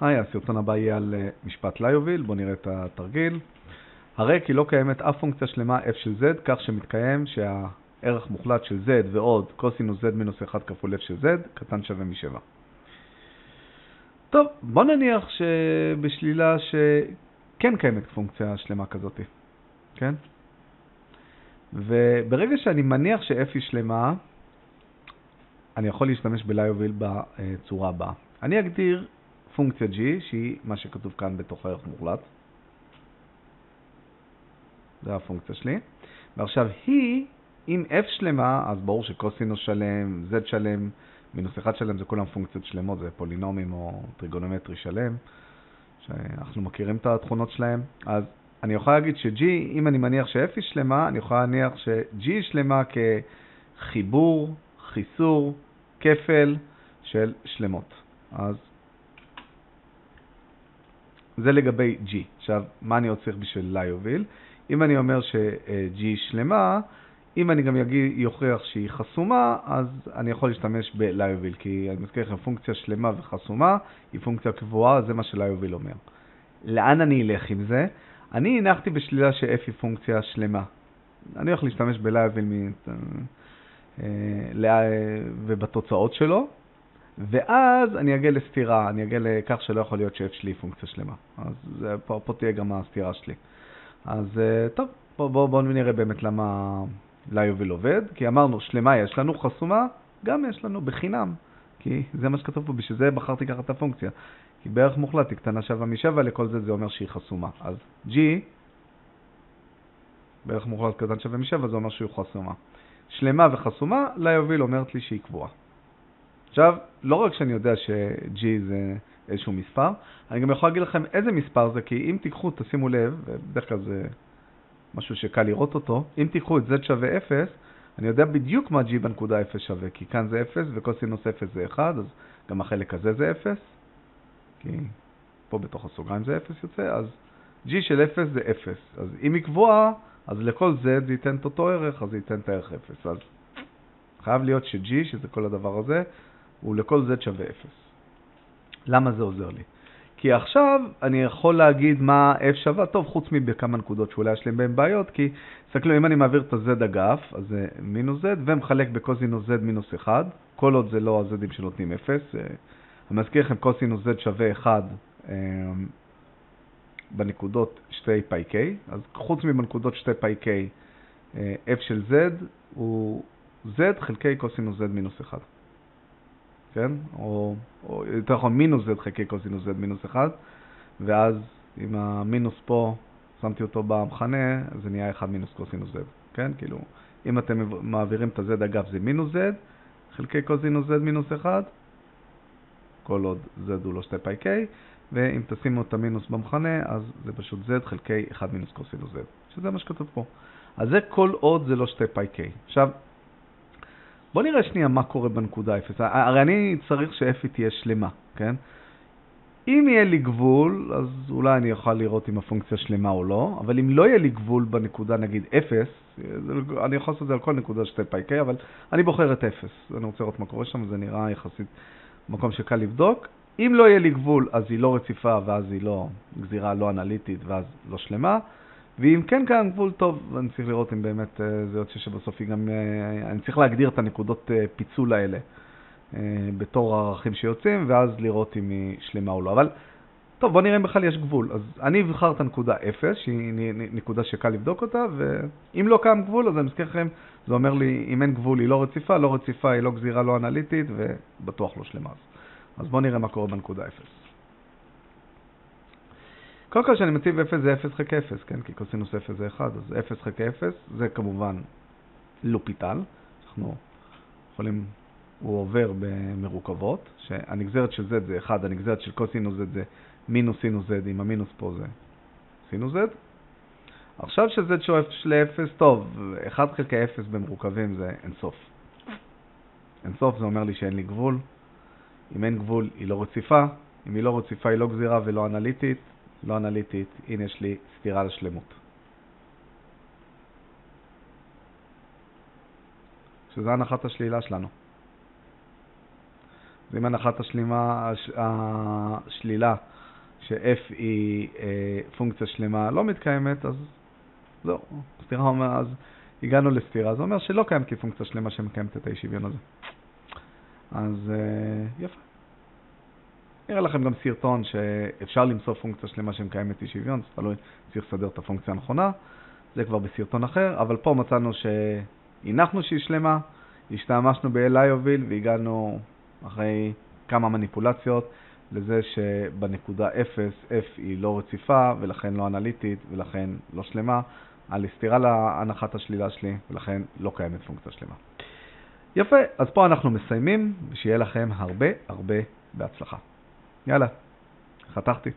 היי, הסרטון הבא יהיה על אה, משפט ליוביל, בואו נראה את התרגיל. הרי כי לא קיימת אף פונקציה שלמה f של z, כך שמתקיים שהערך מוחלט של z ועוד קוסינוס z מינוס 1 כפול f של z קטן שווה מ-7. טוב, בוא נניח שבשלילה שכן קיימת פונקציה שלמה כזאת, כן? וברגע שאני מניח ש-f היא שלמה, אני יכול להשתמש בליוביל בצורה הבאה. אני אגדיר פונקציה g, שהיא מה שכתוב כאן בתוך הערך מוחלט. זה הפונקציה שלי. ועכשיו היא, אם f שלמה, אז ברור שקוסינוס שלם, z שלם, מינוס 1 שלם זה כולם פונקציות שלמות, זה פולינומים או טריגונומטרי שלם, שאנחנו מכירים את התכונות שלהם. אז אני יכול להגיד ש-G, אם אני מניח ש-F היא שלמה, אני יכול להניח ש-G היא שלמה כחיבור, חיסור, כפל של שלמות. אז זה לגבי G. עכשיו, מה אני עוד צריך בשביל ליוביל? אם אני אומר ש-G שלמה, אם אני גם יגיד, יוכיח שהיא חסומה, אז אני יכול להשתמש בליוביל, כי אני מזכיר לכם, פונקציה שלמה וחסומה היא פונקציה קבועה, זה מה שליוביל אומר. לאן אני אלך עם זה? אני הנחתי בשלילה ש-f היא פונקציה שלמה. אני הולך להשתמש בליוביל מ... אה, ובתוצאות שלו, ואז אני אגיע לסתירה, אני אגיע לכך שלא יכול להיות ש-f שלי היא פונקציה שלמה. אז פה, פה תהיה גם הסתירה שלי. אז אה, טוב, בואו בוא, בוא נראה באמת למה ליוביל עובד, כי אמרנו שלמה יש לנו, חסומה גם יש לנו, בחינם, כי זה מה שכתוב פה, בשביל זה בחרתי ככה את הפונקציה. כי בערך מוחלט היא קטנה שווה משווה, לכל זה זה אומר שהיא חסומה. אז G, בערך מוחלט קטן שווה משווה, זה אומר שהיא חסומה. שלמה וחסומה, ליוביל אומרת לי שהיא קבועה. עכשיו, לא רק שאני יודע ש-G זה איזשהו מספר, אני גם יכול להגיד לכם איזה מספר זה, כי אם תיקחו, תשימו לב, ובדרך כלל זה משהו שקל לראות אותו, אם תיקחו את Z שווה 0, אני יודע בדיוק מה G בנקודה 0 שווה, כי כאן זה 0 וקוסינוס 0 זה 1, אז גם החלק הזה זה 0, כי פה בתוך הסוגריים זה 0 יוצא, אז G של 0 זה 0. אז אם היא קבועה, אז לכל Z זה ייתן את אותו ערך, אז זה ייתן את הערך 0. אז חייב להיות ש-G, שזה כל הדבר הזה, הוא לכל Z שווה 0. למה זה עוזר לי? כי עכשיו אני יכול להגיד מה f שווה, טוב, חוץ מבכמה נקודות שאולי יש להם בהן בעיות, כי תסתכלו, אם אני מעביר את ה-z אגף, אז זה מינוס z, ומחלק בקוסינוס z מינוס 1, כל עוד זה לא ה-z'ים שנותנים 0. אה, אני מזכיר לכם, קוסינוס z שווה 1 אה, בנקודות 2 פאי k, אז חוץ מבנקודות 2 פאי k, אה, f של z הוא z חלקי קוסינוס z מינוס 1. כן? או, או יותר נכון מינוס z חלקי קוסינוס z מינוס 1, ואז עם המינוס פה, שמתי אותו במכנה, זה נהיה 1 מינוס קוסינוס z, כן? כאילו, אם אתם מעבירים את ה-z אגב זה מינוס z, חלקי קוסינוס z מינוס 1, כל עוד z הוא לא 2 פאי k, ואם תשימו את המינוס במכנה, אז זה פשוט z חלקי 1 מינוס קוסינוס z, שזה מה שכתוב פה. אז זה כל עוד זה לא 2 פאי k. עכשיו, בוא נראה שנייה מה קורה בנקודה 0. הרי אני צריך ש-f תהיה שלמה, כן? אם יהיה לי גבול, אז אולי אני אוכל לראות אם הפונקציה שלמה או לא, אבל אם לא יהיה לי גבול בנקודה נגיד 0, אני יכול לעשות את זה על כל נקודה 2 פאי k, אבל אני בוחר את 0. אני רוצה לראות מה קורה שם, זה נראה יחסית מקום שקל לבדוק. אם לא יהיה לי גבול, אז היא לא רציפה, ואז היא לא גזירה לא אנליטית, ואז לא שלמה. ואם כן קיים גבול טוב, אני צריך לראות אם באמת אה, זה יוצא שבסוף היא גם... אה, אני צריך להגדיר את הנקודות אה, פיצול האלה בתור הערכים שיוצאים, ואז לראות אם היא שלמה או לא. אבל טוב, בוא נראה אם בכלל יש גבול. אז אני אבחר את הנקודה 0, שהיא נקודה שקל לבדוק אותה, ואם לא קיים גבול, אז אני מזכיר לכם, זה אומר לי, אם אין גבול היא לא רציפה, לא רציפה היא לא גזירה לא אנליטית, ובטוח לא שלמה. אז בוא נראה מה קורה בנקודה 0. קודם כל כשאני מציב 0 זה 0 חלקי 0, כן? כי קוסינוס 0 זה 1, אז 0 חלקי 0 זה כמובן לופיטל. אנחנו יכולים, הוא עובר במרוכבות, שהנגזרת של z זה 1, הנגזרת של קוסינוס z זה מינוס סינוס z, עם המינוס פה זה סינוס z. עכשיו ש-z שואף ל-0, טוב, 1 חלקי 0 במרוכבים זה אינסוף. אינסוף זה אומר לי שאין לי גבול. אם אין גבול היא לא רציפה, אם היא לא רציפה היא לא גזירה ולא אנליטית, לא אנליטית, הנה יש לי סתירה לשלמות. שזה הנחת השלילה שלנו. אז אם הנחת השלימה, השלילה ש-f היא אה, פונקציה שלמה לא מתקיימת, אז זהו, סתירה אומר, אז הגענו לסתירה, זה אומר שלא קיים כפונקציה שלמה שמקיימת את האי שוויון הזה. אז אה, יפה. נראה לכם גם סרטון שאפשר למצוא פונקציה שלמה שמקיימת אי שוויון, זה תלוי, צריך לסדר את הפונקציה הנכונה, זה כבר בסרטון אחר, אבל פה מצאנו שהנחנו שהיא שלמה, השתמשנו ב-li הוביל והגענו אחרי כמה מניפולציות לזה שבנקודה 0, f היא לא רציפה ולכן לא אנליטית ולכן לא שלמה, על סתירה להנחת השלילה שלי ולכן לא קיימת פונקציה שלמה. יפה, אז פה אנחנו מסיימים, ושיהיה לכם הרבה הרבה בהצלחה. יאללה, חתכתי.